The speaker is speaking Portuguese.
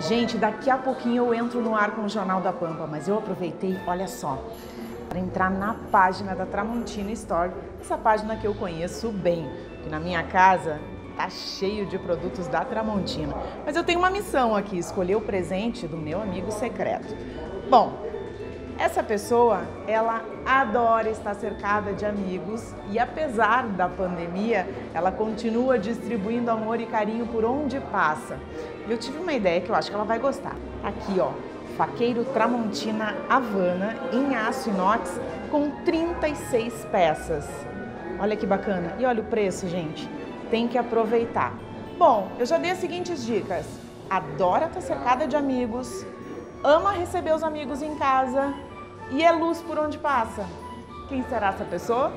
Gente, daqui a pouquinho eu entro no ar com o Jornal da Pampa, mas eu aproveitei, olha só, para entrar na página da Tramontina Store, essa página que eu conheço bem, que na minha casa tá cheio de produtos da Tramontina. Mas eu tenho uma missão aqui, escolher o presente do meu amigo secreto. Bom, essa pessoa, ela adora estar cercada de amigos e apesar da pandemia, ela continua distribuindo amor e carinho por onde passa. Eu tive uma ideia que eu acho que ela vai gostar. Aqui, ó, faqueiro Tramontina Havana em aço inox com 36 peças. Olha que bacana. E olha o preço, gente. Tem que aproveitar. Bom, eu já dei as seguintes dicas. Adora estar cercada de amigos, ama receber os amigos em casa, e é luz por onde passa. Quem será essa pessoa?